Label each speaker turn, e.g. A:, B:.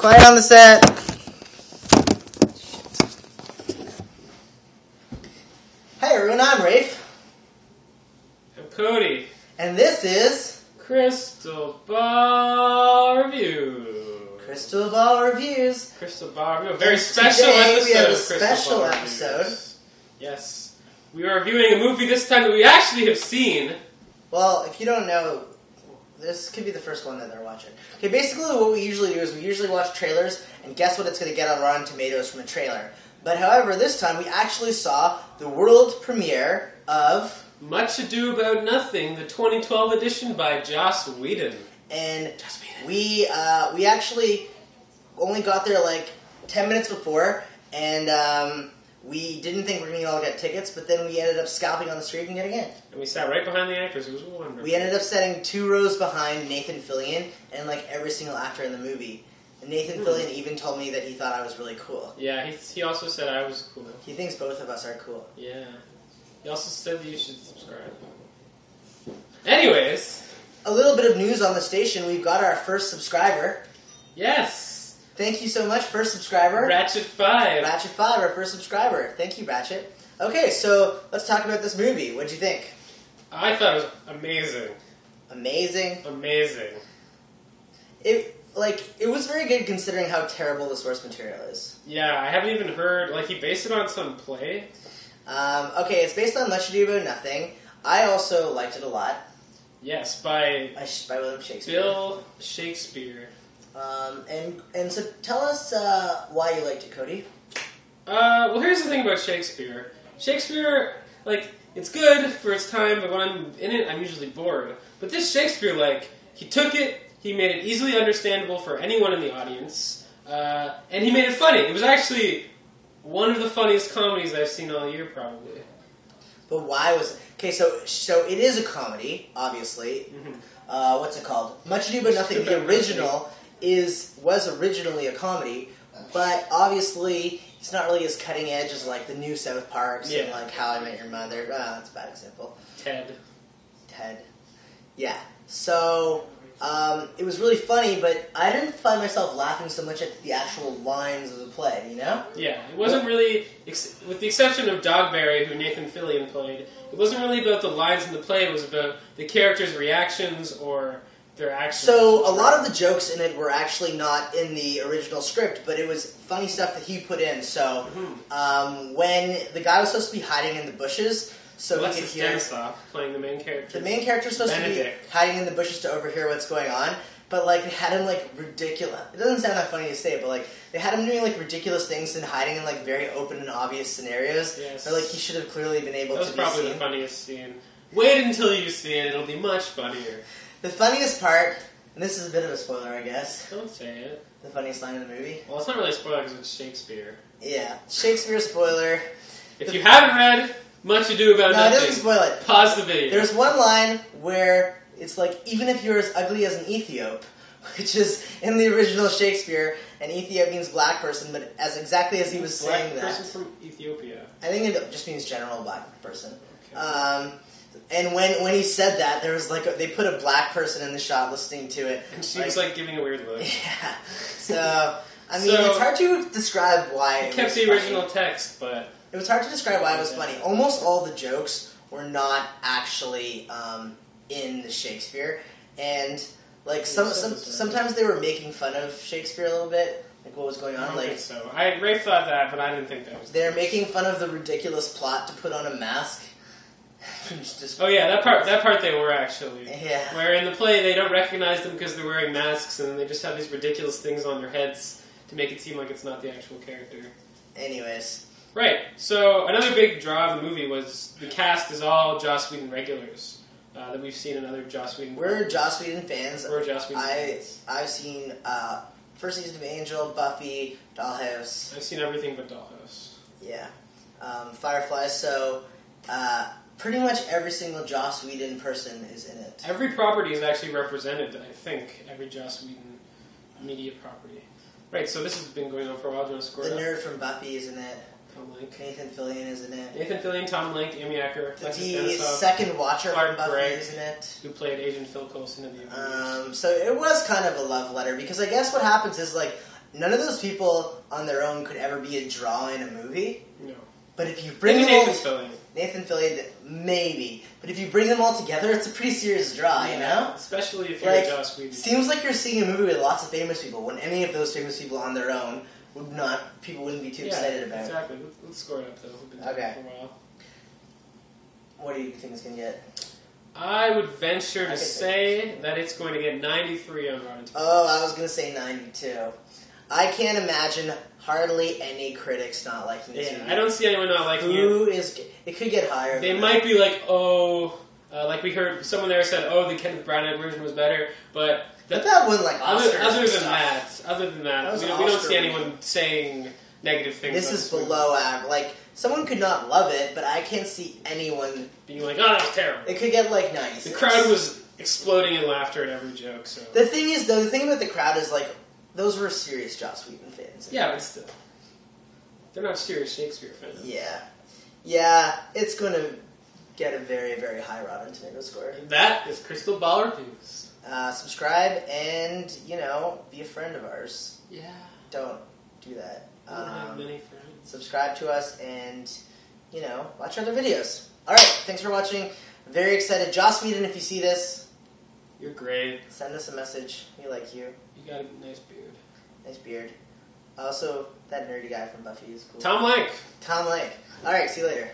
A: Quiet on the set. Hey everyone, I'm Rafe,
B: I'm Cody.
A: and this is
B: Crystal Ball Review.
A: Crystal Ball Reviews.
B: Crystal Ball Review. A very
A: And
B: special
A: today
B: episode
A: we have a special
B: Ball
A: episode.
B: Reviews. Yes. We are reviewing a movie this time that we actually have seen.
A: Well, if you don't know, this could be the first one that they're watching. Okay, basically what we usually do is we usually watch trailers and guess what it's going to get on Rotten Tomatoes from a trailer. But however, this time we actually saw the world premiere of,
B: Much Ado About Nothing, the 2012 edition by Joss Whedon.
A: and
B: Joss Whedon.
A: we uh, we actually only got there like ten minutes before, and um, we didn't think we were going to all get tickets, but then we ended up scalping on the street and getting in.
B: And we sat right behind the actors. It was wonderful.
A: We ended up sitting two rows behind Nathan Fillion and like every single actor in the movie. And Nathan
B: Hmm.
A: Fillion even told me that he thought I was really cool.
B: Yeah, he, he also said I was cool.
A: He thinks both of us are cool.
B: Yeah. He also said that you should subscribe. Anyways,
A: A little bit of news on the station. We've got our first subscriber.
B: yes.
A: Thank you so much, first subscriber.
B: Ratchet 5.
A: Ratchet Five, our first subscriber. Thank you, Ratchet. Okay, so let's talk about this movie. What'd you think?
B: I thought it was amazing.
A: Amazing.
B: Amazing.
A: It like it was very good considering how terrible the source material is.
B: Yeah, I haven't even heard. Like, he based it on some play.
A: Um, okay, it's based on Much Ado About Nothing. I also liked it a lot.
B: Yes, by
A: By, by William Shakespeare.
B: Bill Shakespeare.
A: Um, and and so tell us uh, why you liked it, Cody.
B: Uh, well, here's the thing about Shakespeare. Shakespeare, like, it's good for its time, but when I'm in it, I'm usually bored. But this Shakespeare, like, he took it, he made it easily understandable for anyone in the audience, uh, and he made it funny. It was actually one of the funniest comedies I've seen all year, probably.
A: But why was okay? So so it is a comedy, obviously.
B: Mhm.
A: Uh, what's it called? Much Ado About Nothing. The original is was originally a comedy, but obviously it's not really as cutting edge as like the new South Parks and like How I Met Your Mother. Uh, that's a bad example.
B: Ted.
A: Ted. Yeah. So um, it was really funny, but I didn't find myself laughing so much at the actual lines of the play. You know?
B: Yeah, it wasn't really, ex- with the exception of Dogberry, who Nathan Fillion played, it wasn't really about the lines in the play, it was about the characters' reactions or their actions.
A: So a lot of the jokes in it were actually not in the original script, but it was funny stuff that he put in. So
B: Mhm.
A: um, when the guy was supposed to be hiding in the bushes, so we could
B: Alexis
A: hear
B: playing the main character.
A: the main character was supposed to be hiding in the bushes to overhear what's going on. But like they had him like ridiculous. It doesn't sound that funny to say, but like they had him doing like ridiculous things and hiding in like very open and obvious scenarios.
B: Yes.
A: Or like he should have clearly been able
B: That was
A: to be
B: probably
A: seen.
B: the funniest scene. Wait until you see it, it'll be much funnier.
A: The funniest part, and this is a bit of a spoiler, I guess.
B: Don't say it.
A: The funniest line in the movie.
B: Well, it's not really a spoiler because it's Shakespeare.
A: Yeah, Shakespeare spoiler.
B: If you haven't read Much Ado About
A: No, it doesn't
B: Nothing,
A: spoil it.
B: pause the video.
A: There's one line where it's like, even if you're as ugly as an Ethiop, which is in the original Shakespeare, an Ethiop means black person, but as exactly as he was
B: Black
A: saying that, Black
B: person from Ethiopia.
A: I think it just means general black person.
B: Okay.
A: Um, and when when he said that, there was like a, they put a black person in the shot listening to it.
B: and she was like giving a weird look.
A: yeah. So I mean,
B: So-
A: it's hard to describe why it
B: kept
A: was
B: the
A: funny.
B: original text, but
A: It was hard to describe why it was funny. Almost all the jokes were not actually um, in the Shakespeare, and like some, some sometimes they were making fun of Shakespeare a little bit, like what was going on.
B: don't
A: Like
B: think so. I Rafe thought that, but I didn't think that was.
A: they're making fun of the ridiculous plot to put on a mask.
B: Oh yeah, that part. That part they were actually.
A: yeah.
B: Where in the play they don't recognize them because they're wearing masks, and they just have these ridiculous things on their heads to make it seem like it's not the actual character.
A: Anyways,
B: Right. So another big draw of the movie was the cast is all Joss Whedon regulars uh, that we've seen in other Joss Whedon.
A: we're Joss Whedon fans.
B: we're Joss Whedon.
A: I
B: fans.
A: I've seen uh, first season of Angel, Buffy, Dollhouse.
B: I've seen everything but Dollhouse.
A: Yeah. Um, Firefly, so uh, pretty much every single Joss Whedon person is in it.
B: Every property is actually represented. I think every Joss Whedon media property. Right. So this has been going on for a while. Do you want to score
A: The nerd from Buffy is in it.
B: Tom Lenk.
A: Nathan Fillion is in it.
B: Nathan Fillion, Tom Lenk, Amy Acker, Alexis
A: The
B: Denisof,
A: second Watcher
B: Clark
A: from Buffy
B: Gregg.
A: is in it.
B: who played Agent Phil Coulson in the Avengers.
A: Um, so it was kind of a love letter because I guess what happens is like none of those people on their own could ever be a draw in a movie.
B: No.
A: But if you bring
B: Maybe
A: them all,
B: Nathan Fillion.
A: Nathan Fillion, maybe. But if you bring them all together, it's a pretty serious draw, you know.
B: Especially if you're
A: Like,
B: Joss Whedon.
A: Seems like you're seeing a movie with lots of famous people. When any of those famous people on their own would not, people wouldn't be too
B: yeah,
A: excited about.
B: Exactly. Let's, let's score it up though. We've been talking
A: Okay.
B: for a while.
A: What do you think it's gonna get?
B: I would venture
A: I
B: to say that it's going to get 93 on Rotten Tomatoes.
A: Oh, I was gonna say 92. I can't imagine hardly any critics not liking this
B: yeah,
A: movie.
B: I don't see anyone not liking it.
A: Who is? It could get higher.
B: They might be like, oh, uh, like we heard someone there said, oh, the Kenneth Branagh version was better, but the,
A: But that one, like
B: other, other than
A: stuff.
B: that, other than that,
A: That
B: we, don't- we don't see anyone saying negative things.
A: This is
B: movie.
A: below average. Like someone could not love it, but I can't see anyone.
B: being like, oh, that's terrible.
A: It could get like 96.
B: The crowd was exploding in laughter at every joke. So
A: The thing is, though, the thing about the crowd is like those were serious Joss Whedon fans.
B: yeah, but still, they're not serious Shakespeare fans.
A: Yeah. Yeah, it's going to get a very, very high Rotten Tomato score.
B: And that is Crystal Ball Reviews.
A: Uh, subscribe and, you know, be a friend of ours.
B: Yeah,
A: Don't do that.
B: I don't have
A: Um,
B: many friends.
A: subscribe to us and, you know, watch other videos. All right, thanks for watching. Very excited. Joss Whedon, if you see this,
B: You're great.
A: send us a message. We like you.
B: You got a nice beard.
A: Nice beard. Also, that nerdy guy from Buffy is cool.
B: Tom Lake.
A: Tom Lake. All right, see you later.